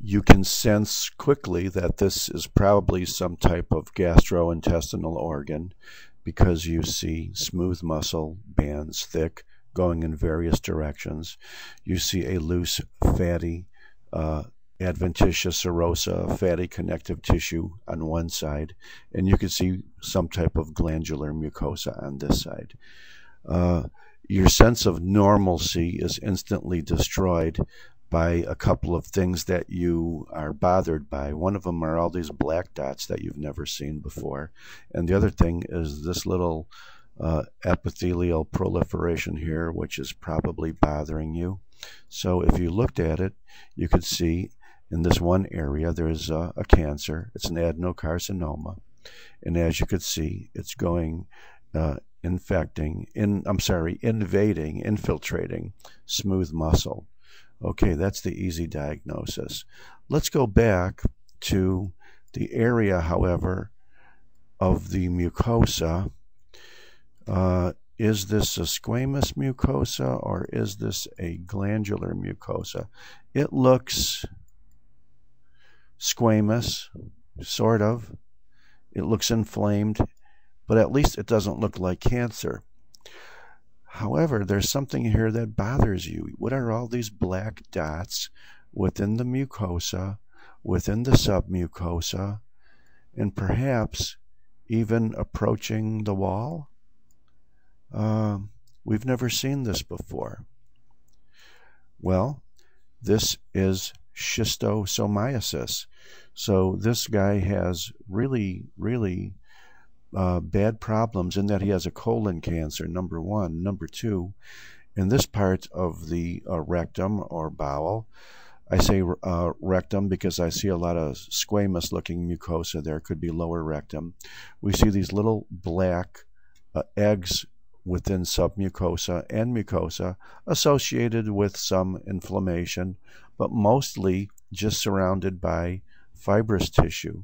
you can sense quickly that this is probably some type of gastrointestinal organ because you see smooth muscle bands thick going in various directions. You see a loose fatty uh, adventitia serosa, fatty connective tissue on one side, and you can see some type of glandular mucosa on this side. Uh, your sense of normalcy is instantly destroyed by a couple of things that you are bothered by. One of them are all these black dots that you've never seen before. And the other thing is this little uh, epithelial proliferation here, which is probably bothering you. So if you looked at it, you could see in this one area there's a, a cancer. It's an adenocarcinoma. And as you could see, it's going uh, infecting, in, I'm sorry, invading, infiltrating smooth muscle. Okay, that's the easy diagnosis. Let's go back to the area, however, of the mucosa. Uh, is this a squamous mucosa or is this a glandular mucosa? It looks squamous, sort of. It looks inflamed, but at least it doesn't look like cancer. However, there's something here that bothers you. What are all these black dots within the mucosa, within the submucosa, and perhaps even approaching the wall? Uh, we've never seen this before. Well, this is schistosomiasis. So this guy has really, really uh, bad problems in that he has a colon cancer, number one. Number two, in this part of the uh, rectum or bowel, I say uh, rectum because I see a lot of squamous looking mucosa there, could be lower rectum. We see these little black uh, eggs within submucosa and mucosa associated with some inflammation, but mostly just surrounded by fibrous tissue.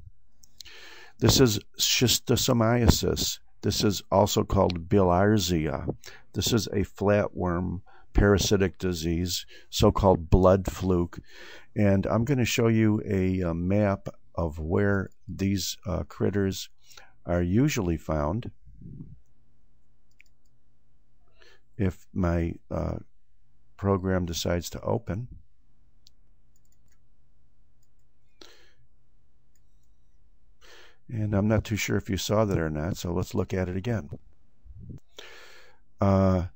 This is schistosomiasis. This is also called bilharzia. This is a flatworm parasitic disease, so-called blood fluke. And I'm going to show you a, a map of where these uh, critters are usually found. If my uh, program decides to open. And I'm not too sure if you saw that or not, so let's look at it again. Uh,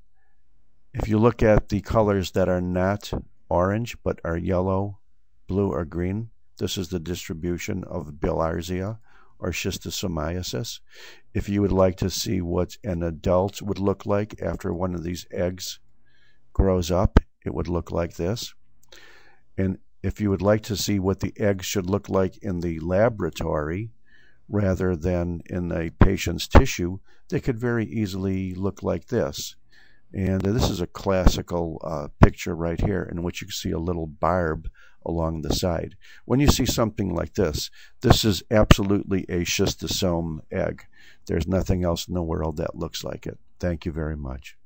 if you look at the colors that are not orange but are yellow, blue, or green, this is the distribution of bilharzia or schistosomiasis. If you would like to see what an adult would look like after one of these eggs grows up, it would look like this. And if you would like to see what the eggs should look like in the laboratory, rather than in a patient's tissue, they could very easily look like this. And this is a classical uh, picture right here in which you can see a little barb along the side. When you see something like this, this is absolutely a schistosome egg. There's nothing else in the world that looks like it. Thank you very much.